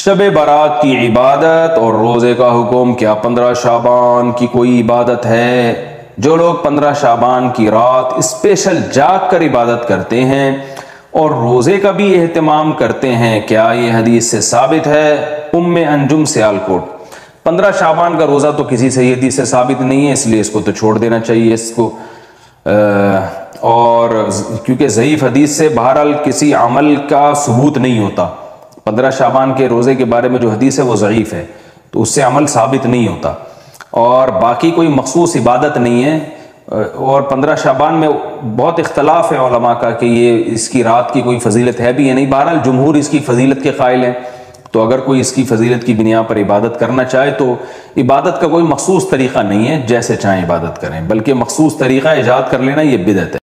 शब बारात की इबादत और रोज़े का हुक्म क्या पंद्रह शाबान की कोई इबादत है? जो लोग पंद्रह शाबान की रात स्पेशल जाग कर इबादत करते हैं और रोज़े का भी अहतमाम करते हैं, क्या ये हदीस से साबित है? उम अंजुम सियालकोट। पंद्रह शाबान का रोज़ा तो किसी सही हदीस से साबित नहीं है, इसलिए इसको तो छोड़ देना चाहिए इसको। और क्योंकि ज़यीफ़ हदीस से बहरहाल किसी अमल का सबूत नहीं होता। पंद्रह शाबान के रोज़े के बारे में जो हदीस है वो ज़यीफ़ है तो उससे अमल साबित नहीं होता। और बाकी कोई मखसूस इबादत नहीं है। और पंद्रह शाबान में बहुत इख्तलाफ है का कि ये इसकी रात की कोई फजीलत है भी या नहीं। बहरहाल, जमहूर इसकी फजीलत के कायल हैं। तो अगर कोई इसकी फजीलत की बुनियाद पर इबादत करना चाहे तो इबादत का कोई मखसूस तरीक़ा नहीं है, जैसे चाहें इबादत करें। बल्कि मखसूस तरीक़ा ईजाद कर लेना, ये बिदत है।